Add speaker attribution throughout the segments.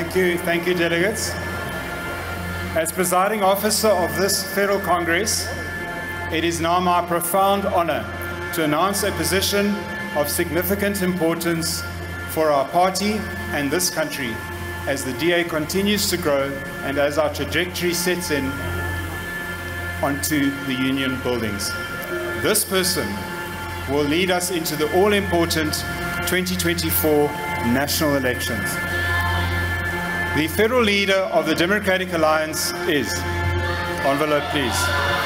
Speaker 1: Thank you, thank you, delegates. As presiding officer of this Federal Congress, it is now my profound honor to announce a position of significant importance for our party and this country as the DA continues to grow and as our trajectory sets in onto the union buildings. This person will lead us into the all-important 2024 national elections. The federal leader of the Democratic Alliance is, envelope please.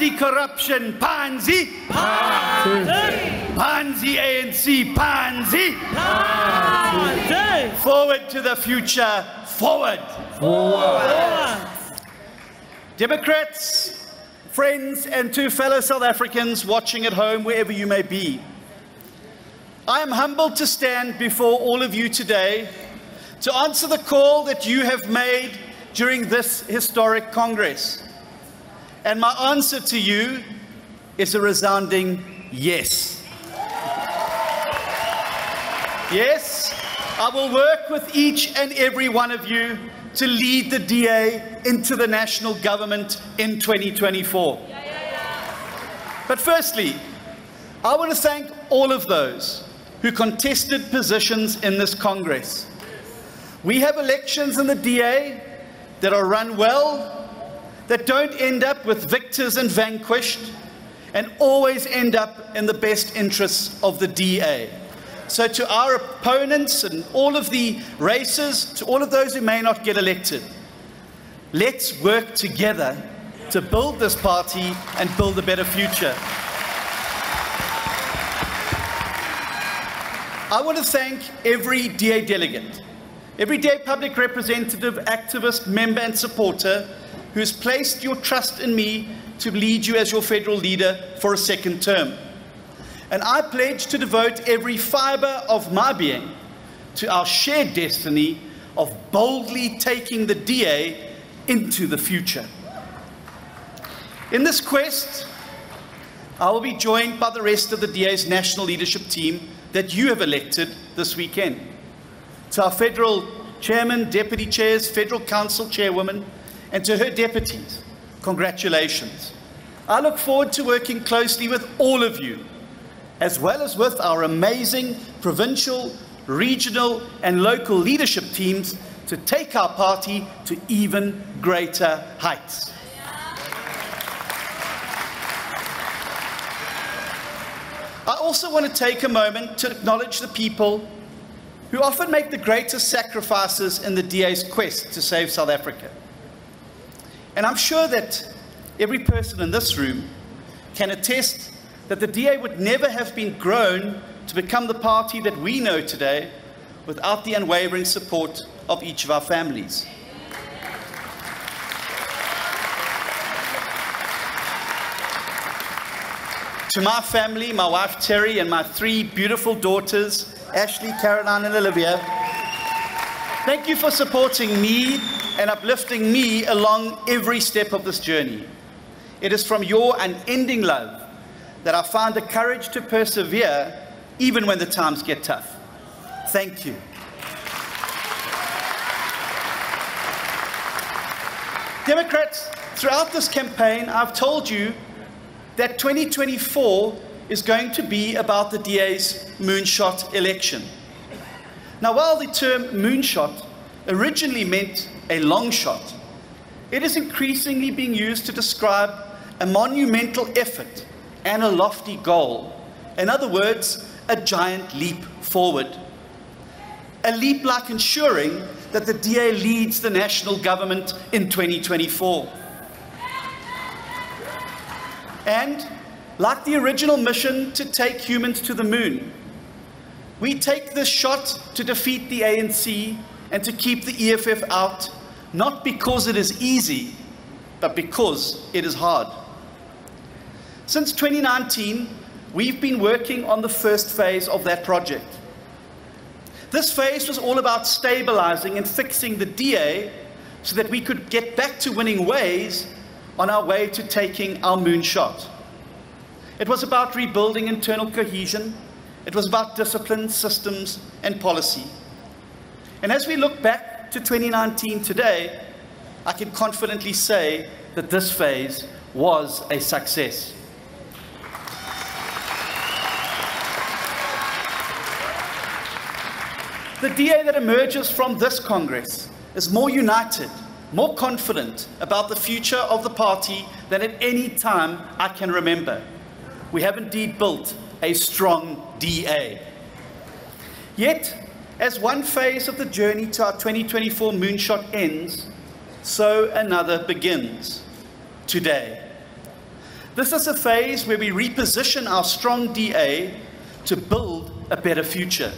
Speaker 2: Pansy corruption, pansy! Pansy ANC, pansy!
Speaker 3: Pansy!
Speaker 2: Forward to the future, forward!
Speaker 3: Forward!
Speaker 2: Democrats, friends, and to fellow South Africans watching at home, wherever you may be. I am humbled to stand before all of you today to answer the call that you have made during this historic Congress. And my answer to you is a resounding yes. Yes, I will work with each and every one of you to lead the DA into the national government in 2024. But firstly, I want to thank all of those who contested positions in this Congress. We have elections in the DA that are run well, that don't end up with victors and vanquished, and always end up in the best interests of the DA. So, to our opponents and all of the races, to all of those who may not get elected, let's work together to build this party and build a better future. I want to thank every DA delegate, every DA public representative, activist, member, and supporter who has placed your trust in me to lead you as your federal leader for a second term. And I pledge to devote every fiber of my being to our shared destiny of boldly taking the DA into the future. In this quest, I will be joined by the rest of the DA's national leadership team that you have elected this weekend. To our federal chairman, deputy chairs, federal council chairwoman, and to her deputies, congratulations. I look forward to working closely with all of you, as well as with our amazing provincial, regional, and local leadership teams to take our party to even greater heights. I also want to take a moment to acknowledge the people who often make the greatest sacrifices in the DA's quest to save South Africa. And I'm sure that every person in this room can attest that the DA would never have been grown to become the party that we know today without the unwavering support of each of our families. To my family, my wife Terri, and my three beautiful daughters, Ashley, Caroline, and Olivia, thank you for supporting me and uplifting me along every step of this journey. It is from your unending love that I find the courage to persevere even when the times get tough. Thank you. Democrats, throughout this campaign, I've told you that 2024 is going to be about the DA's moonshot election. Now, while the term moonshot originally meant a long shot, it is increasingly being used to describe a monumental effort and a lofty goal. In other words, a giant leap forward. A leap like ensuring that the DA leads the national government in 2024. And like the original mission to take humans to the moon, we take this shot to defeat the ANC and to keep the EFF out, not because it is easy, but because it is hard. Since 2019, we've been working on the first phase of that project. This phase was all about stabilizing and fixing the DA so that we could get back to winning ways on our way to taking our moonshot. It was about rebuilding internal cohesion. It was about discipline, systems, and policy. And as we look back to 2019 today, I can confidently say that this phase was a success. The DA that emerges from this Congress is more united, more confident about the future of the party than at any time I can remember. We have indeed built a strong DA. Yet, as one phase of the journey to our 2024 moonshot ends, so another begins today. This is a phase where we reposition our strong DA to build a better future.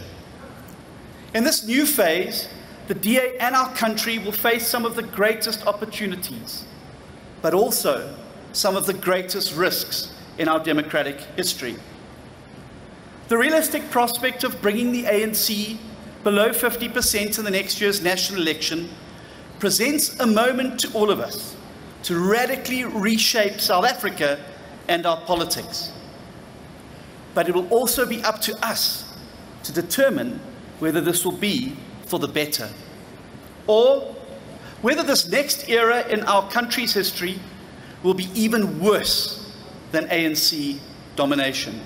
Speaker 2: In this new phase, the DA and our country will face some of the greatest opportunities, but also some of the greatest risks in our democratic history. The realistic prospect of bringing the ANC below 50% in the next year's national election presents a moment to all of us to radically reshape South Africa and our politics. But it will also be up to us to determine whether this will be for the better, or whether this next era in our country's history will be even worse than ANC domination.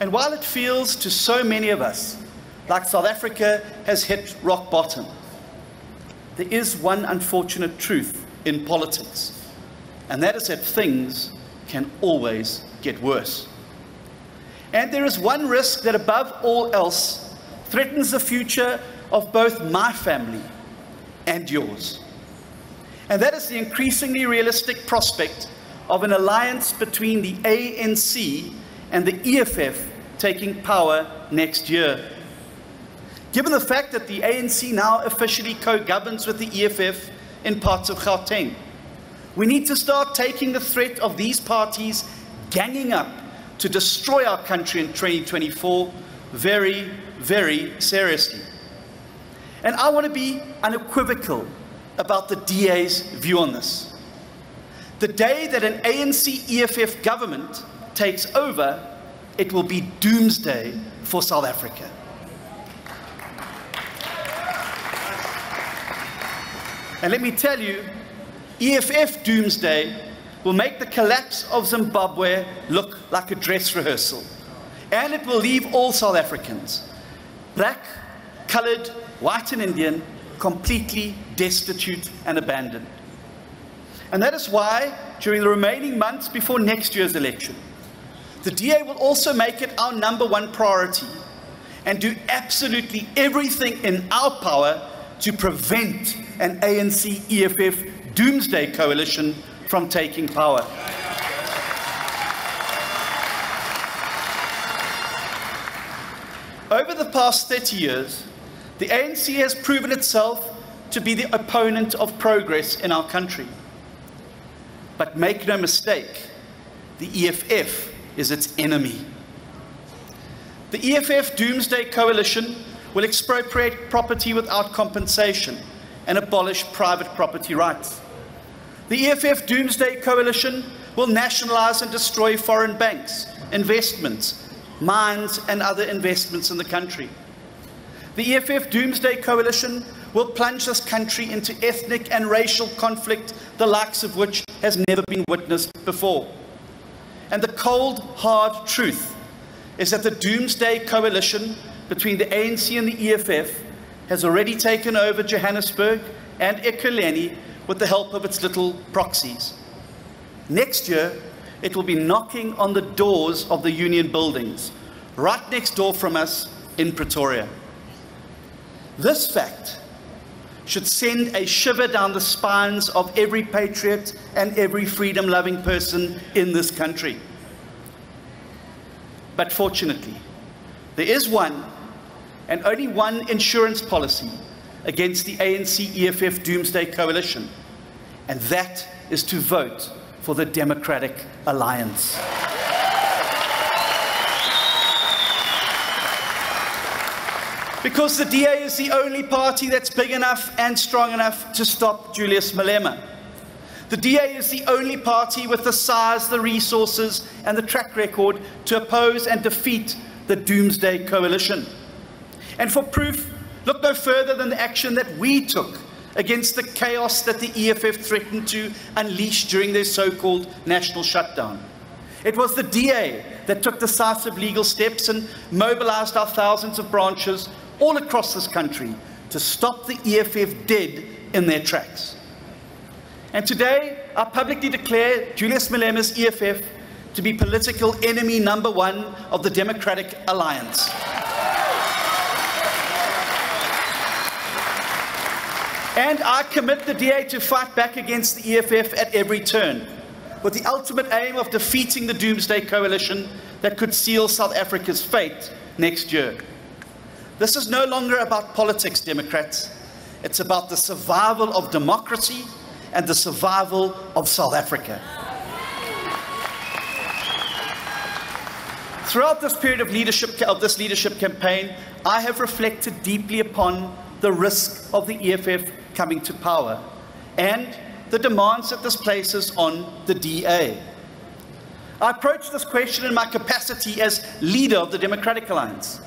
Speaker 2: And while it feels to so many of us like South Africa has hit rock bottom, there is one unfortunate truth in politics, and that is that things can always get worse. And there is one risk that, above all else, threatens the future of both my family and yours. And that is the increasingly realistic prospect of an alliance between the ANC and the EFF taking power next year. Given the fact that the ANC now officially co governs with the EFF in parts of Gauteng, we need to start taking the threat of these parties ganging up to destroy our country in 2024 very, very seriously. And I want to be unequivocal about the DA's view on this. The day that an ANC EFF government takes over, it will be doomsday for South Africa. And let me tell you, EFF doomsday will make the collapse of Zimbabwe look like a dress rehearsal. And it will leave all South Africans, black, colored, white, and Indian, completely destitute and abandoned. And that is why, during the remaining months before next year's election, the DA will also make it our number one priority and do absolutely everything in our power to prevent an ANC EFF doomsday coalition from taking power. Over the past 30 years, the ANC has proven itself to be the opponent of progress in our country. But make no mistake, the EFF is its enemy. The EFF Doomsday Coalition will expropriate property without compensation and abolish private property rights. The EFF Doomsday Coalition will nationalize and destroy foreign banks, investments, mines, and other investments in the country. The EFF Doomsday Coalition will plunge this country into ethnic and racial conflict, the likes of which has never been witnessed before. And the cold, hard truth is that the Doomsday Coalition between the ANC and the EFF has already taken over Johannesburg and Ekurhuleni with the help of its little proxies. Next year, it will be knocking on the doors of the union buildings, right next door from us in Pretoria. This fact should send a shiver down the spines of every patriot and every freedom loving person in this country. But fortunately, there is one and only one insurance policy against the ANC EFF Doomsday Coalition, and that is to vote for the Democratic Alliance. Because the DA is the only party that's big enough and strong enough to stop Julius Malema. The DA is the only party with the size, the resources, and the track record to oppose and defeat the Doomsday Coalition. And for proof, look no further than the action that we took against the chaos that the EFF threatened to unleash during their so called national shutdown. It was the DA that took decisive legal steps and mobilized our thousands of branches all across this country to stop the EFF dead in their tracks. And today, I publicly declare Julius Malema's EFF to be political enemy number one of the Democratic Alliance. And I commit the DA to fight back against the EFF at every turn, with the ultimate aim of defeating the Doomsday Coalition that could seal South Africa's fate next year. This is no longer about politics, Democrats. It's about the survival of democracy and the survival of South Africa. Throughout this period of leadership of this leadership campaign, I have reflected deeply upon the risk of the EFF coming to power and the demands that this places on the DA. I approach this question in my capacity as leader of the Democratic Alliance,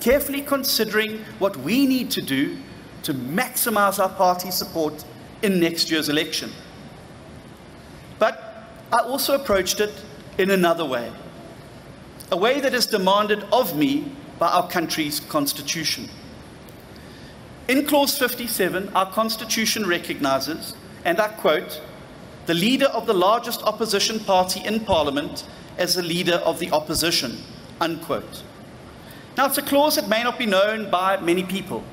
Speaker 2: carefully considering what we need to do to maximize our party support in next year's election. But I also approached it in another way, a way that is demanded of me by our country's constitution. In Clause 57, our Constitution recognizes, and I quote, the leader of the largest opposition party in Parliament as the leader of the opposition, unquote. Now, it's a clause that may not be known by many people,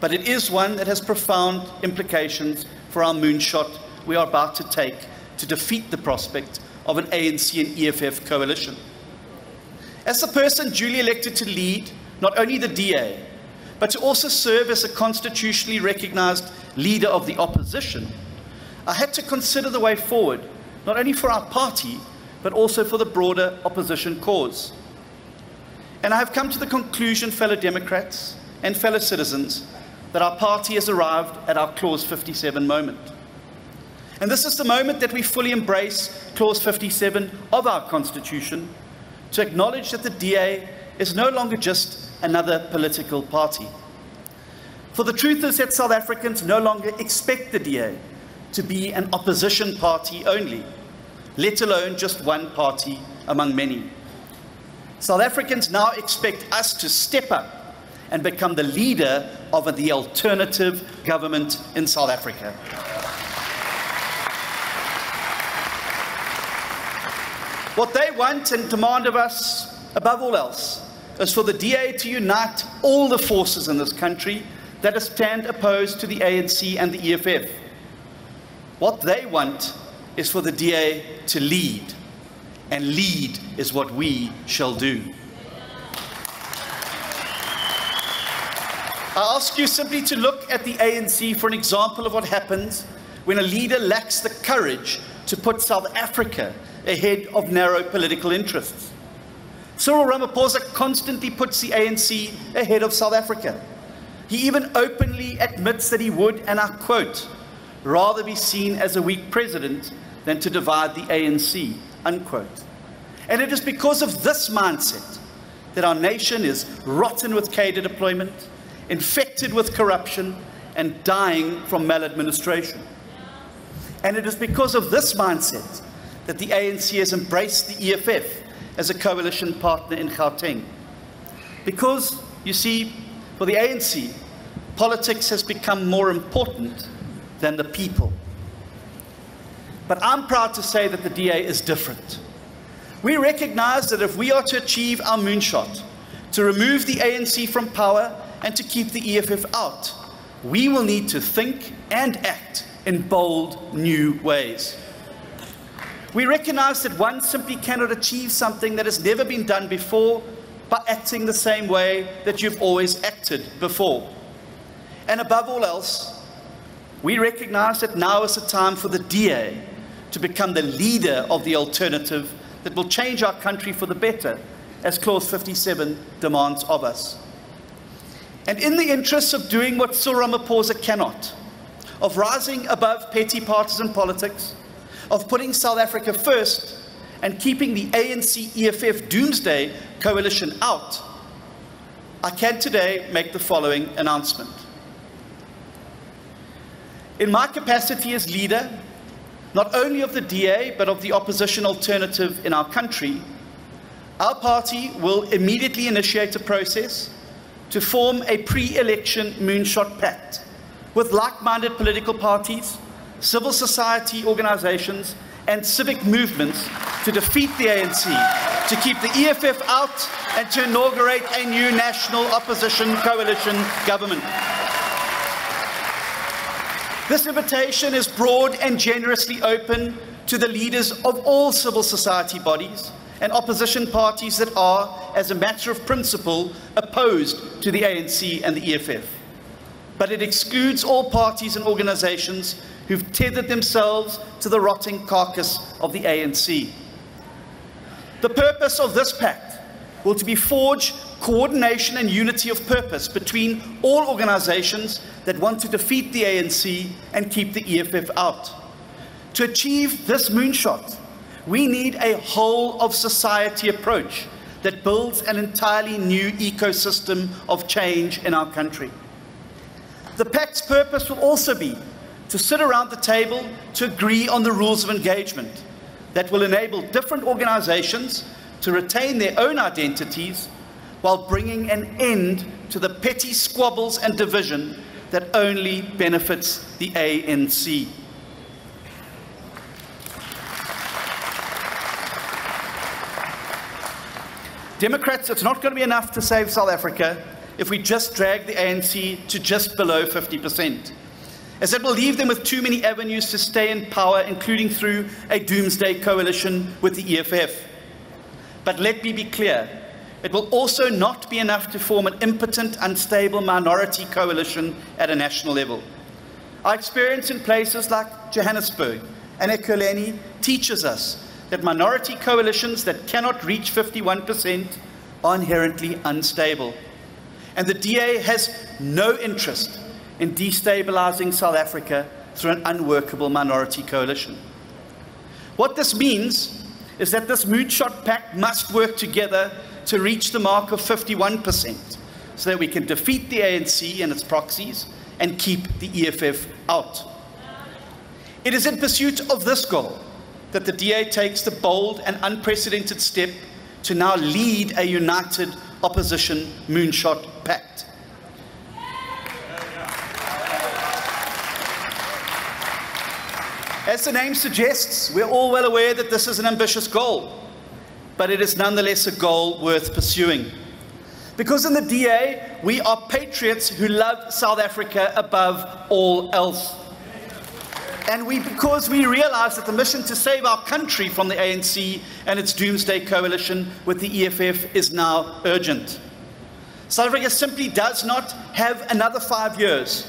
Speaker 2: but it is one that has profound implications for our moonshot we are about to take to defeat the prospect of an ANC and EFF coalition. As the person duly elected to lead not only the DA, but to also serve as a constitutionally recognized leader of the opposition, I had to consider the way forward, not only for our party, but also for the broader opposition cause. And I have come to the conclusion, fellow Democrats and fellow citizens, that our party has arrived at our Clause 57 moment. And this is the moment that we fully embrace Clause 57 of our Constitution to acknowledge that the DA is no longer just another political party. For the truth is that South Africans no longer expect the DA to be an opposition party only, let alone just one party among many. South Africans now expect us to step up and become the leader of the alternative government in South Africa. What they want and demand of us, above all else, is for the DA to unite all the forces in this country that stand opposed to the ANC and the EFF. What they want is for the DA to lead, and lead is what we shall do. I ask you simply to look at the ANC for an example of what happens when a leader lacks the courage to put South Africa ahead of narrow political interests. Cyril Ramaphosa constantly puts the ANC ahead of South Africa. He even openly admits that he would, and I quote, rather be seen as a weak president than to divide the ANC, unquote. And it is because of this mindset that our nation is rotten with cadre deployment, infected with corruption, and dying from maladministration. And it is because of this mindset that the ANC has embraced the EFF as a coalition partner in Gauteng. Because, you see, for the ANC, politics has become more important than the people. But I'm proud to say that the DA is different. We recognize that if we are to achieve our moonshot, to remove the ANC from power and to keep the EFF out, we will need to think and act in bold new ways. We recognize that one simply cannot achieve something that has never been done before by acting the same way that you've always acted before. And above all else, we recognize that now is the time for the DA to become the leader of the alternative that will change our country for the better, as Clause 57 demands of us. And in the interests of doing what Cyril Ramaphosa cannot, of rising above petty partisan politics, of putting South Africa first and keeping the ANC EFF doomsday coalition out, I can today make the following announcement. In my capacity as leader, not only of the DA, but of the opposition alternative in our country, our party will immediately initiate a process to form a pre election moonshot pact with like minded political parties, civil society organizations, and civic movements to defeat the ANC, to keep the EFF out, and to inaugurate a new national opposition coalition government. This invitation is broad and generously open to the leaders of all civil society bodies and opposition parties that are, as a matter of principle, opposed to the ANC and the EFF. But it excludes all parties and organizations who've tethered themselves to the rotting carcass of the ANC. The purpose of this pact will be to be forge coordination and unity of purpose between all organizations that want to defeat the ANC and keep the EFF out. To achieve this moonshot, we need a whole of society approach that builds an entirely new ecosystem of change in our country. The pact's purpose will also be to sit around the table to agree on the rules of engagement that will enable different organizations to retain their own identities while bringing an end to the petty squabbles and division that only benefits the ANC. Democrats, it's not going to be enough to save South Africa if we just drag the ANC to just below 50%, as it will leave them with too many avenues to stay in power, including through a doomsday coalition with the EFF. But let me be clear it will also not be enough to form an impotent, unstable minority coalition at a national level. Our experience in places like Johannesburg and Ekurhuleni teaches us that minority coalitions that cannot reach 51% are inherently unstable. And the DA has no interest in destabilizing South Africa through an unworkable minority coalition. What this means is that this moonshot pact must work together to reach the mark of 51% so that we can defeat the ANC and its proxies and keep the EFF out. It is in pursuit of this goal that the DA takes the bold and unprecedented step to now lead a united opposition moonshot pact. As the name suggests, we're all well aware that this is an ambitious goal, but it is nonetheless a goal worth pursuing. Because in the DA, we are patriots who love South Africa above all else. And we, because we realize that the mission to save our country from the ANC and its doomsday coalition with the EFF is now urgent. South Africa simply does not have another five years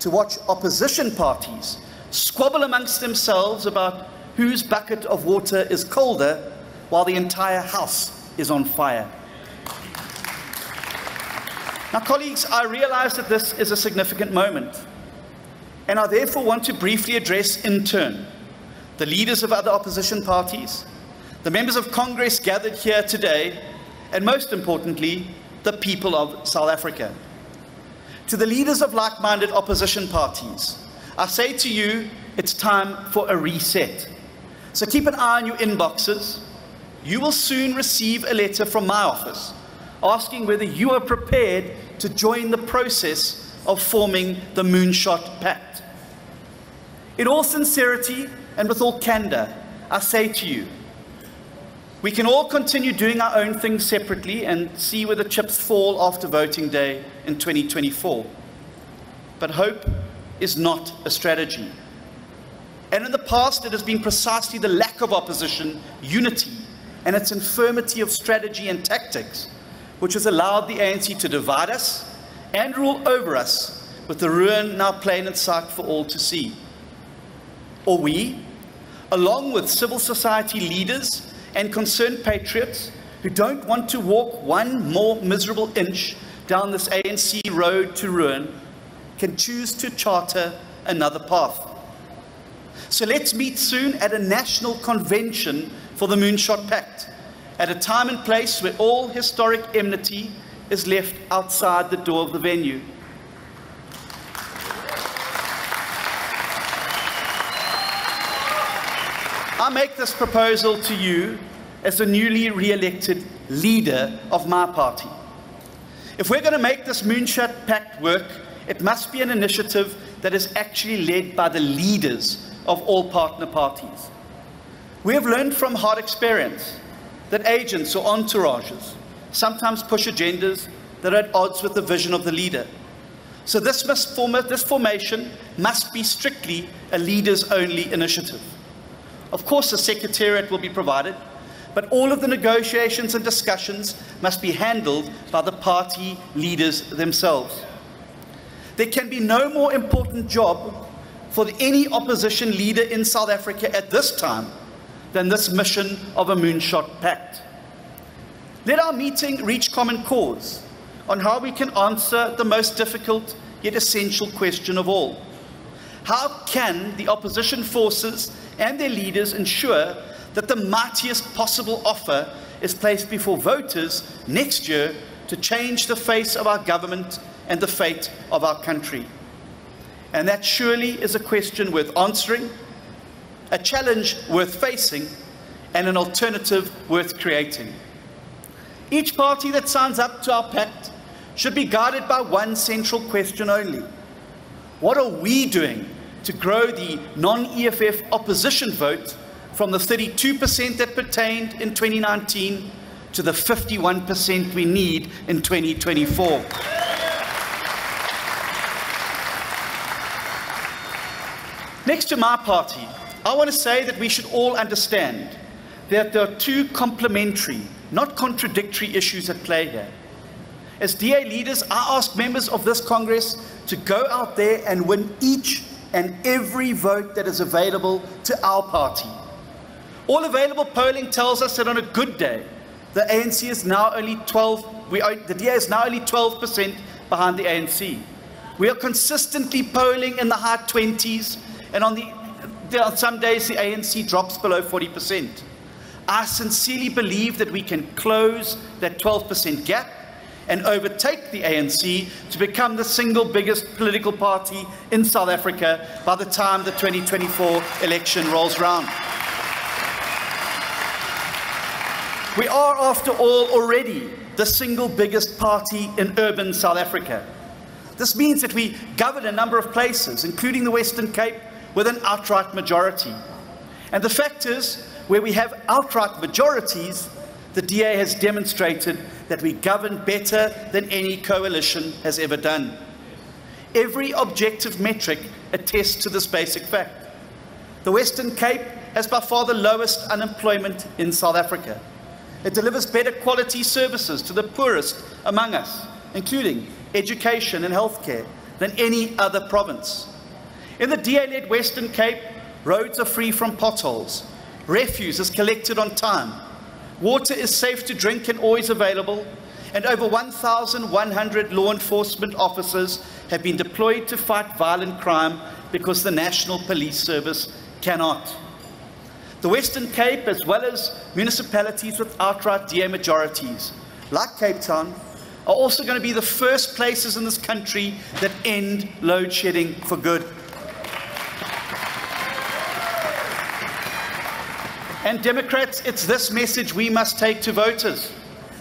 Speaker 2: to watch opposition parties squabble amongst themselves about whose bucket of water is colder while the entire house is on fire. Now, colleagues, I realize that this is a significant moment and I therefore want to briefly address in turn the leaders of other opposition parties, the members of Congress gathered here today, and most importantly, the people of South Africa. To the leaders of like minded opposition parties, I say to you, it's time for a reset. So keep an eye on your inboxes. You will soon receive a letter from my office asking whether you are prepared to join the process of forming the Moonshot Pact. In all sincerity and with all candor, I say to you, we can all continue doing our own things separately and see where the chips fall after voting day in 2024. But hope is not a strategy. And in the past, it has been precisely the lack of opposition, unity, and its infirmity of strategy and tactics which has allowed the ANC to divide us and rule over us with the ruin now plain in sight for all to see. Or we, along with civil society leaders and concerned patriots who don't want to walk one more miserable inch down this ANC road to ruin, can choose to charter another path. So let's meet soon at a national convention for the Moonshot Pact, at a time and place where all historic enmity is left outside the door of the venue. I make this proposal to you as the newly re elected leader of my party. If we're going to make this Moonshot Pact work, it must be an initiative that is actually led by the leaders of all partner parties. We have learned from hard experience that agents or entourages sometimes push agendas that are at odds with the vision of the leader. So this, form, this formation must be strictly a leaders-only initiative. Of course, a secretariat will be provided, but all of the negotiations and discussions must be handled by the party leaders themselves. There can be no more important job for any opposition leader in South Africa at this time than this mission of a moonshot pact. Let our meeting reach common cause on how we can answer the most difficult yet essential question of all. How can the opposition forces and their leaders ensure that the mightiest possible offer is placed before voters next year to change the face of our government and the fate of our country? And that surely is a question worth answering a challenge worth facing, and an alternative worth creating. Each party that signs up to our pact should be guided by one central question only. What are we doing to grow the non-EFF opposition vote from the 32% that pertained in 2019 to the 51% we need in 2024? Next to my party, I want to say that we should all understand that there are two complementary, not contradictory issues at play here. As DA leaders, I ask members of this Congress to go out there and win each and every vote that is available to our party. All available polling tells us that on a good day, the ANC is now only 12, we, the DA is now only 12% behind the ANC. We are consistently polling in the high 20s, and on the some days the ANC drops below 40%. I sincerely believe that we can close that 12% gap and overtake the ANC to become the single biggest political party in South Africa by the time the 2024 election rolls round. We are, after all, already the single biggest party in urban South Africa. This means that we govern a number of places, including the Western Cape, with an outright majority. And the fact is, where we have outright majorities, the DA has demonstrated that we govern better than any coalition has ever done. Every objective metric attests to this basic fact. The Western Cape has by far the lowest unemployment in South Africa. It delivers better quality services to the poorest among us, including education and healthcare, than any other province. In the DA-led Western Cape, roads are free from potholes. Refuse is collected on time. Water is safe to drink and always available. And over 1,100 law enforcement officers have been deployed to fight violent crime because the National Police Service cannot. The Western Cape, as well as municipalities with outright DA majorities, like Cape Town, are also going to be the first places in this country that end load shedding for good. And Democrats, it's this message we must take to voters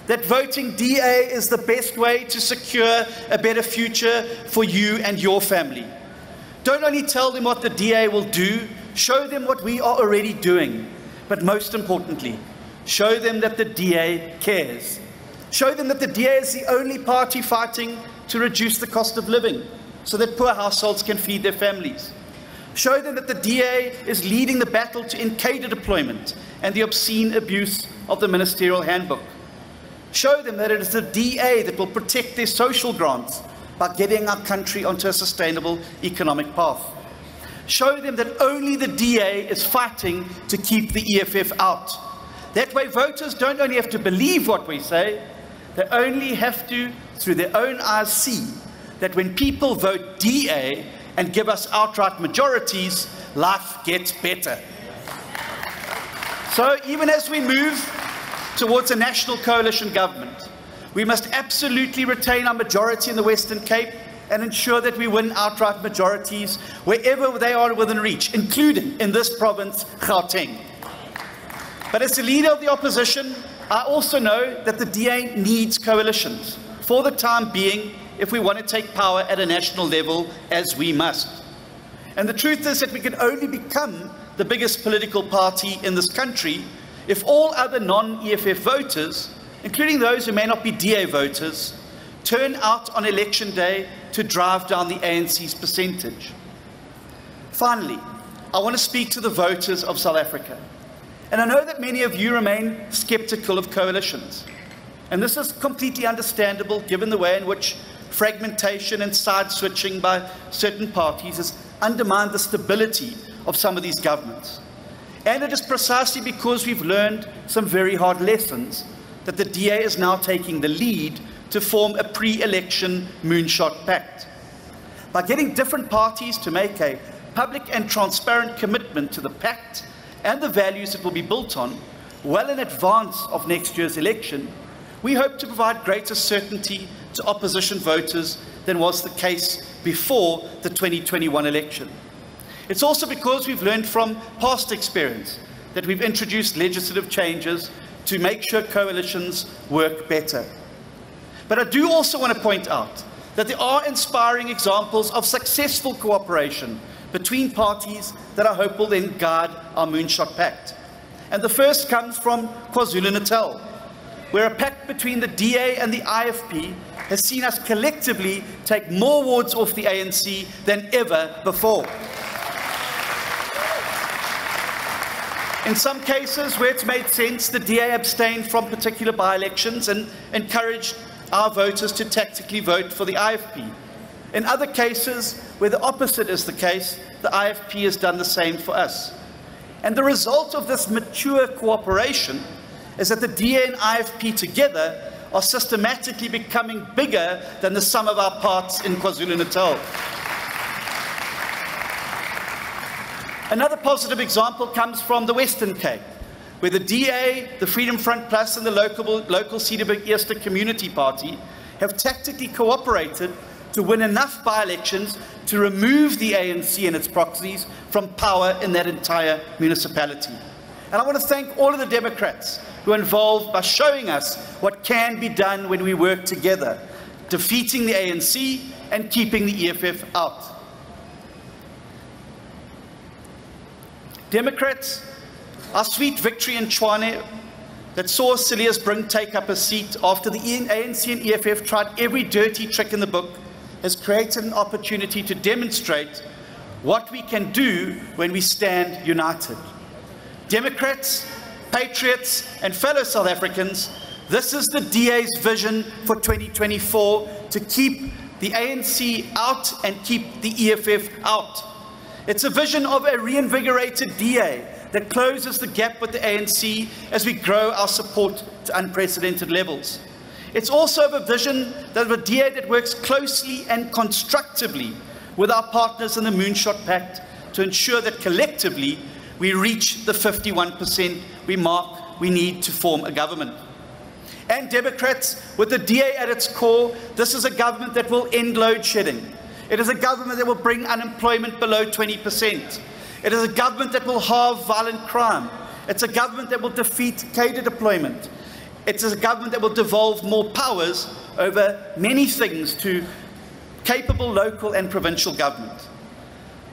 Speaker 2: that voting DA is the best way to secure a better future for you and your family. Don't only tell them what the DA will do, show them what we are already doing. But most importantly, show them that the DA cares. Show them that the DA is the only party fighting to reduce the cost of living so that poor households can feed their families. Show them that the DA is leading the battle to end cadre deployment and the obscene abuse of the ministerial handbook. Show them that it is the DA that will protect their social grants by getting our country onto a sustainable economic path. Show them that only the DA is fighting to keep the EFF out. That way, voters don't only have to believe what we say, they only have to, through their own eyes, see that when people vote DA, and give us outright majorities, life gets better. So even as we move towards a national coalition government, we must absolutely retain our majority in the Western Cape and ensure that we win outright majorities wherever they are within reach, including in this province, Gauteng. But as the leader of the opposition, I also know that the DA needs coalitions. For the time being, if we want to take power at a national level, as we must. And the truth is that we can only become the biggest political party in this country if all other non EFF voters, including those who may not be DA voters, turn out on election day to drive down the ANC's percentage. Finally, I want to speak to the voters of South Africa. And I know that many of you remain skeptical of coalitions. And this is completely understandable given the way in which fragmentation and side switching by certain parties has undermined the stability of some of these governments. And it is precisely because we've learned some very hard lessons that the DA is now taking the lead to form a pre election moonshot pact. By getting different parties to make a public and transparent commitment to the pact and the values it will be built on, well in advance of next year's election, we hope to provide greater certainty to opposition voters than was the case before the 2021 election. It's also because we've learned from past experience that we've introduced legislative changes to make sure coalitions work better. But I do also want to point out that there are inspiring examples of successful cooperation between parties that I hope will then guide our Moonshot Pact. And the first comes from KwaZulu Natal, where a pact between the DA and the IFP has seen us collectively take more wards off the ANC than ever before. In some cases where it's made sense, the DA abstained from particular by elections and encouraged our voters to tactically vote for the IFP. In other cases where the opposite is the case, the IFP has done the same for us. And the result of this mature cooperation is that the DA and IFP together are systematically becoming bigger than the sum of our parts in KwaZulu Natal. Another positive example comes from the Western Cape, where the DA, the Freedom Front Plus, and the local, local Easter Community Party have tactically cooperated to win enough by elections to remove the ANC and its proxies from power in that entire municipality. And I want to thank all of the Democrats who are involved by showing us what can be done when we work together, defeating the ANC and keeping the EFF out. Democrats, our sweet victory in Tshwane that saw Cilliers Brink take up a seat after the ANC and EFF tried every dirty trick in the book has created an opportunity to demonstrate what we can do when we stand united. Democrats, patriots, and fellow South Africans, this is the DA's vision for 2024 to keep the ANC out and keep the EFF out. It's a vision of a reinvigorated DA that closes the gap with the ANC as we grow our support to unprecedented levels. It's also a vision of a DA that works closely and constructively with our partners in the Moonshot Pact to ensure that collectively we reach the 51% we mark we need to form a government. And Democrats, with the DA at its core, this is a government that will end load shedding. It is a government that will bring unemployment below 20%. It is a government that will halve violent crime. It's a government that will defeat cadre deployment. It's a government that will devolve more powers over many things to capable local and provincial government.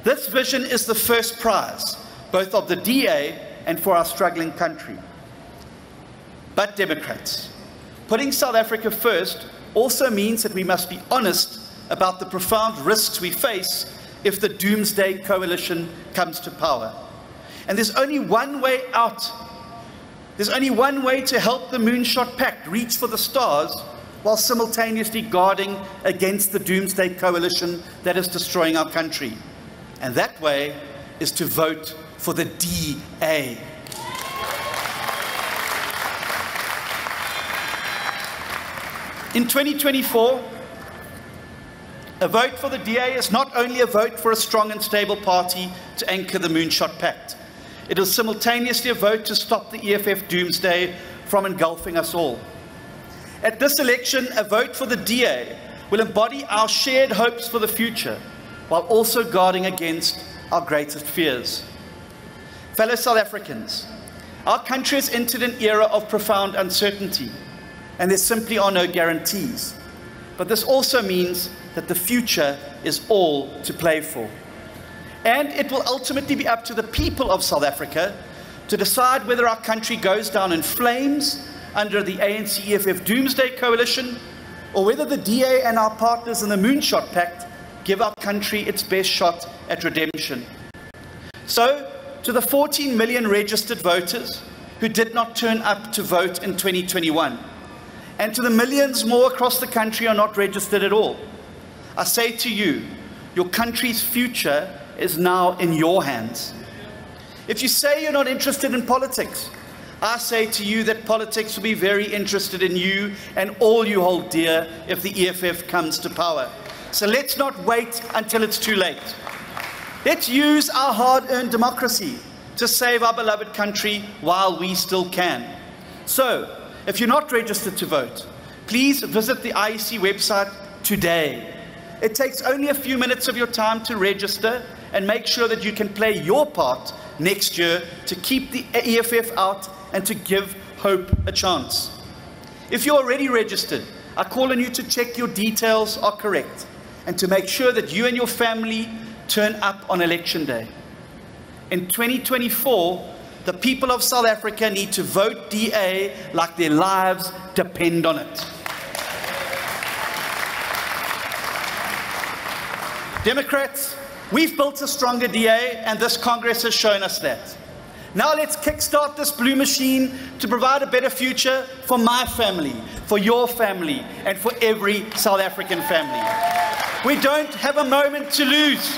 Speaker 2: This vision is the first prize, both of the DA and for our struggling country. But Democrats, putting South Africa first also means that we must be honest about the profound risks we face if the doomsday coalition comes to power. And there's only one way out there's only one way to help the Moonshot Pact reach for the stars while simultaneously guarding against the doomsday coalition that is destroying our country. And that way is to vote for the DA. In 2024, a vote for the DA is not only a vote for a strong and stable party to anchor the Moonshot Pact. It is simultaneously a vote to stop the EFF doomsday from engulfing us all. At this election, a vote for the DA will embody our shared hopes for the future while also guarding against our greatest fears. Fellow South Africans, our country has entered an era of profound uncertainty, and there simply are no guarantees. But this also means that the future is all to play for. And it will ultimately be up to the people of South Africa to decide whether our country goes down in flames under the ANC EFF Doomsday Coalition or whether the DA and our partners in the Moonshot Pact give our country its best shot at redemption. So, to the 14 million registered voters who did not turn up to vote in 2021, and to the millions more across the country are not registered at all, I say to you, your country's future is now in your hands. If you say you're not interested in politics, I say to you that politics will be very interested in you and all you hold dear if the EFF comes to power. So let's not wait until it's too late. Let's use our hard earned democracy to save our beloved country while we still can. So, if you're not registered to vote, please visit the IEC website today. It takes only a few minutes of your time to register and make sure that you can play your part next year to keep the EFF out and to give hope a chance. If you're already registered, I call on you to check your details are correct and to make sure that you and your family turn up on election day. In 2024, the people of South Africa need to vote DA like their lives depend on it. Democrats, we've built a stronger DA, and this Congress has shown us that. Now let's kickstart this blue machine to provide a better future for my family, for your family, and for every South African family. We don't have a moment to lose.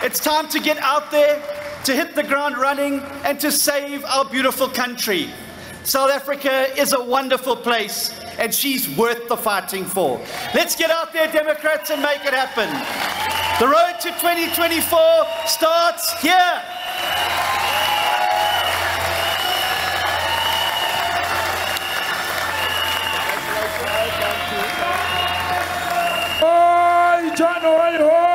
Speaker 2: It's time to get out there, to hit the ground running, and to save our beautiful country. South Africa is a wonderful place, and she's worth the fighting for. Let's get out there, Democrats, and make it happen. The road to 2024 starts here. January